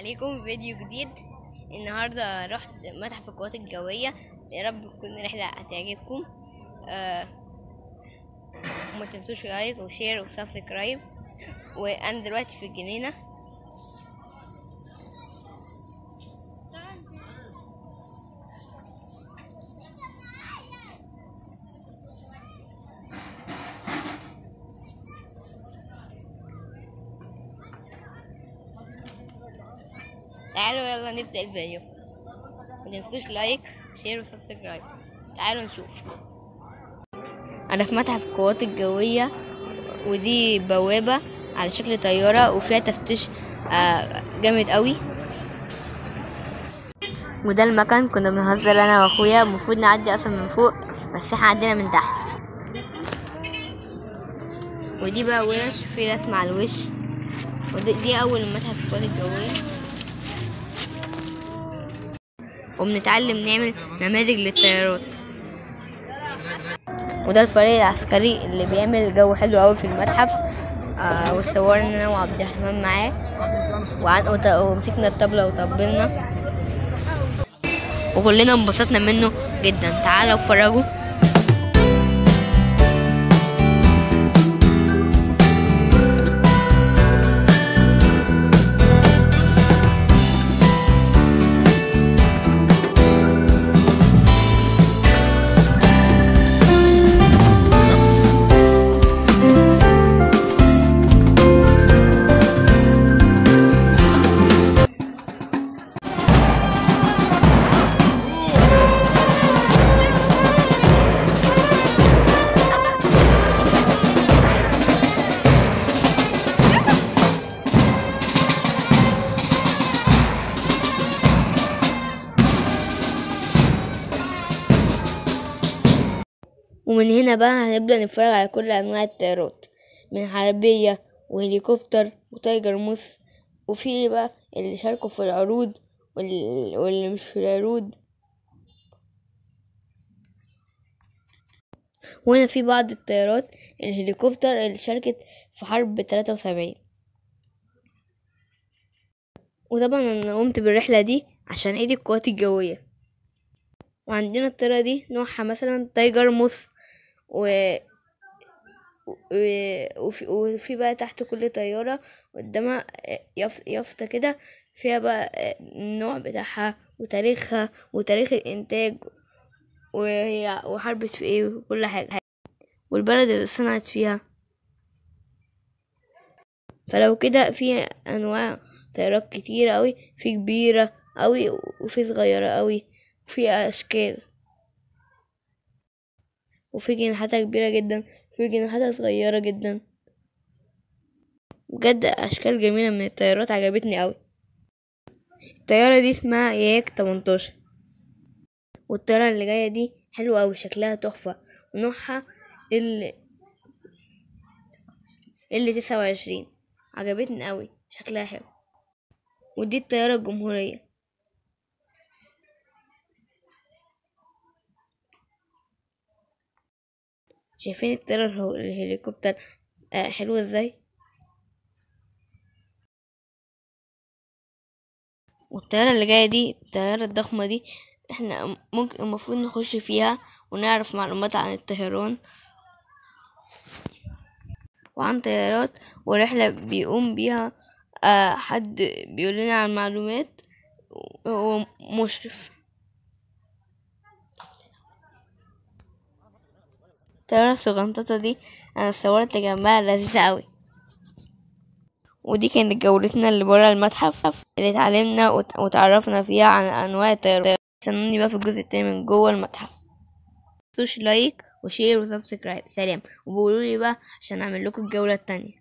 عليكم فيديو جديد. النهارده رحت متحف القوات الجوية. يا رب تكون رحلة هتعجبكم. آه وما تنسوش like و share و subscribe وأنا دلوقتي في الجنينة تعالوا يلا نبدأ الفيديو. ما تنسوش like share و subscribe تعالوا نشوف. أنا في متحف القوات الجوية ودي بوابة على شكل طيارة وفيها تفتيش آه، جامد قوي وده المكان كنا بنهزر أنا وأخويا. المفروض نعدي أصلا من فوق بس إحنا عدينا من تحت. ودي بقى ورش في رسم على الوش. ودي دي أول متحف القوات الجوية. وبنتعلم نعمل نماذج للطيارات. وده الفريق العسكري اللي بيعمل جو حلو قوي في المتحف. آه وصورنا أنا وعبد الرحمن معاه ومسكنا الطبلة وطبلنا. وكلنا انبسطنا منه جدا. تعالوا اتفرجوا. ومن هنا بقى هنبدأ نتفرج على كل أنواع الطيارات من حربية وهليكوبتر وتايجر موس وفي بقى؟ اللي شاركوا في العروض وال- واللي مش في العروض. وهنا في بعض الطيارات الهليكوبتر اللي شاركت في حرب تلاتة وسبعين. وطبعا أنا قمت بالرحلة دي عشان عيد القوات الجوية. وعندنا الطيارة دي نوعها مثلا تايجر موس و... وفي... وفي بقى تحت كل طيارة قدامها يف... يافطة كده فيها بقى النوع بتاعها وتاريخها وتاريخ الإنتاج وهي وحربت في إيه وكل حاجة والبلد اللي صنعت فيها. فلو كده في أنواع طيارات كتيرة أوي في كبيرة أوي وفي صغيرة أوي وفي أشكال. وفي جناحاتها كبيرة جدا وفي جناحاتها صغيرة جدا. بجد أشكال جميلة من الطيارات عجبتني أوي. الطيارة دي اسمها ياك 18 والطيارة اللي جاية دي حلوة أوي شكلها تحفة. ونوعها ال ال تسعة وعشرين. عجبتني أوي شكلها حلو. ودي الطيارة الجمهورية. شايفين الطيارة الهليكوبتر آه حلوة إزاي؟ والطيارة اللي جاية دي الطيارة الضخمة دي إحنا ممكن المفروض نخش فيها ونعرف معلومات عن الطيران وعن طيارات ورحلة بيقوم بيها آه حد بيقول لنا عن معلومات ومشرف. الطيارة الصغنططة دي أنا صورت جنبها لذيذة أوي. ودي كانت جولتنا اللي برا المتحف اللي اتعلمنا وت- وتعرفنا فيها عن أنواع الطيارات. استنوني بقى في الجزء التاني من جوه المتحف. متنسوش like و share و subscribe. سلام. وبقولولي بقى عشان أعمل لكم الجولة التانية.